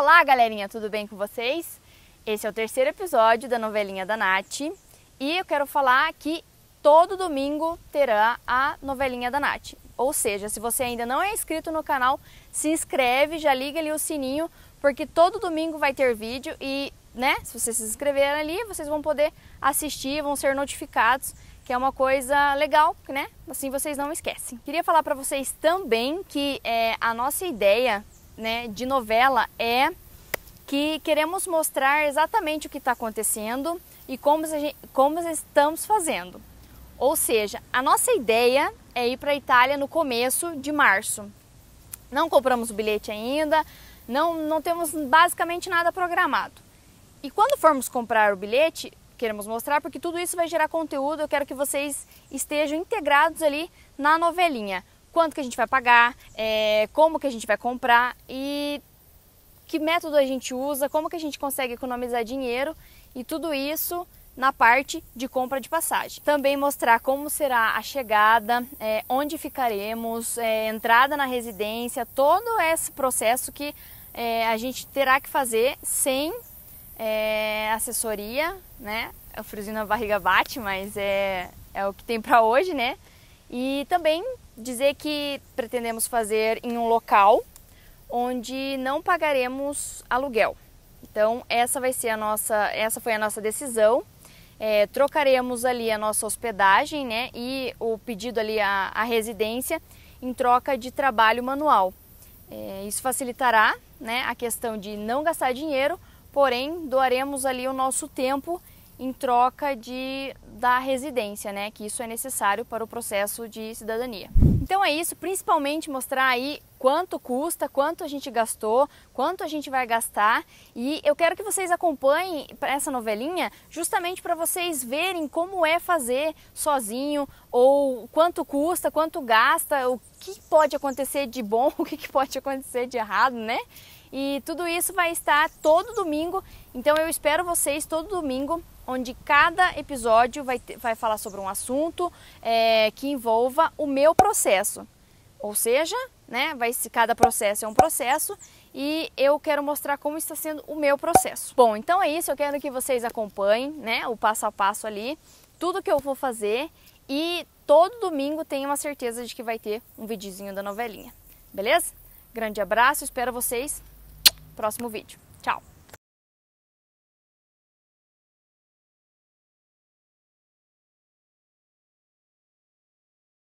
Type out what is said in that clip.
Olá, galerinha, tudo bem com vocês? Esse é o terceiro episódio da novelinha da Nath e eu quero falar que todo domingo terá a novelinha da Nath. Ou seja, se você ainda não é inscrito no canal, se inscreve, já liga ali o sininho, porque todo domingo vai ter vídeo e, né, se vocês se inscreverem ali, vocês vão poder assistir, vão ser notificados que é uma coisa legal, né? Assim vocês não esquecem. Queria falar para vocês também que é, a nossa ideia né, de novela é que queremos mostrar exatamente o que está acontecendo e como, gente, como estamos fazendo. Ou seja, a nossa ideia é ir para a Itália no começo de março. Não compramos o bilhete ainda, não, não temos basicamente nada programado. E quando formos comprar o bilhete, queremos mostrar, porque tudo isso vai gerar conteúdo, eu quero que vocês estejam integrados ali na novelinha quanto que a gente vai pagar, é, como que a gente vai comprar e que método a gente usa, como que a gente consegue economizar dinheiro e tudo isso na parte de compra de passagem. Também mostrar como será a chegada, é, onde ficaremos, é, entrada na residência, todo esse processo que é, a gente terá que fazer sem é, assessoria, né? O friozinho na barriga bate, mas é, é o que tem para hoje, né? E também dizer que pretendemos fazer em um local onde não pagaremos aluguel. Então essa vai ser a nossa, essa foi a nossa decisão. É, trocaremos ali a nossa hospedagem, né, e o pedido ali a, a residência em troca de trabalho manual. É, isso facilitará, né, a questão de não gastar dinheiro, porém doaremos ali o nosso tempo em troca de, da residência, né? Que isso é necessário para o processo de cidadania. Então é isso, principalmente mostrar aí quanto custa, quanto a gente gastou, quanto a gente vai gastar e eu quero que vocês acompanhem essa novelinha justamente para vocês verem como é fazer sozinho ou quanto custa, quanto gasta, o que pode acontecer de bom, o que pode acontecer de errado, né? E tudo isso vai estar todo domingo, então eu espero vocês todo domingo onde cada episódio vai, ter, vai falar sobre um assunto é, que envolva o meu processo. Ou seja, né, vai, cada processo é um processo e eu quero mostrar como está sendo o meu processo. Bom, então é isso, eu quero que vocês acompanhem né, o passo a passo ali, tudo que eu vou fazer e todo domingo tenho uma certeza de que vai ter um videozinho da novelinha. Beleza? Grande abraço, espero vocês próximo vídeo. Tchau!